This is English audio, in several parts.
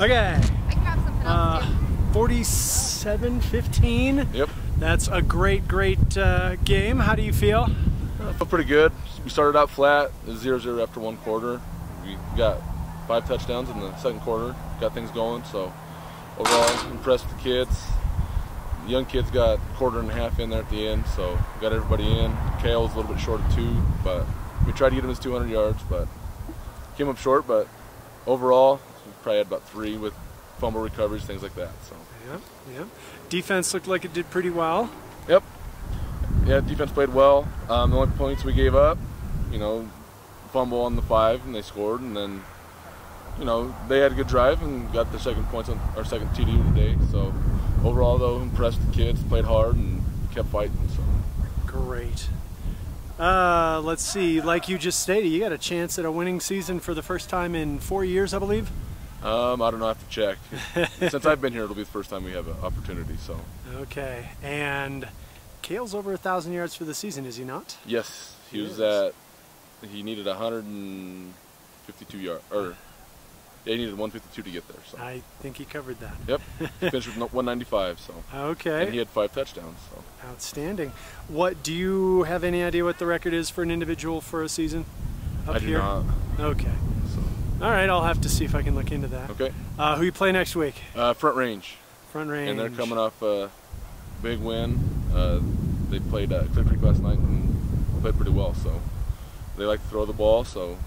Okay. I grab something else Uh, 47 15. Yep. That's a great, great uh, game. How do you feel? I feel pretty good. We started out flat, 0-0 after one quarter. We got five touchdowns in the second quarter. Got things going. So overall, impressed with the kids. The young kids got a quarter and a half in there at the end, so got everybody in. Kale was a little bit short of two, but we tried to get him his 200 yards, but came up short. But overall, we probably had about three with fumble recoveries, things like that. So. Yep, yep. Defense looked like it did pretty well. Yep. Yeah, defense played well. Um, the only points we gave up, you know, fumble on the five, and they scored, and then, you know, they had a good drive and got their second points on our second TD of the day. So overall, though, impressed the kids, played hard, and kept fighting. So Great. Uh, let's see. Like you just stated, you got a chance at a winning season for the first time in four years, I believe. Um, I don't know, I have to check. Since I've been here, it'll be the first time we have an opportunity. So Okay. And Kale's over a thousand yards for the season, is he not? yes, he He was is. at. He needed 152 yards, or yeah, he needed 152 to get there. So I think he covered that. yep, finished with 195. So. Okay. And he had five touchdowns. So Outstanding. What do you have any idea what the record is for an individual for a season? Up I do here. not. Okay. All right. I'll have to see if I can look into that. okay. Uh, who you play next week? Uh, front range, Front range. and they're coming off a big win. Uh, they played uh, Clear Creek last night and played pretty well. So they like to throw the ball. So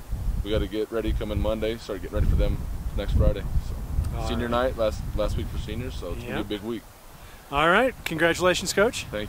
we got to get ready coming Monday. Start getting ready for them next Friday. So All senior right. night last last week for seniors. So it's gonna be a big week. All right. Congratulations, coach. Thank you.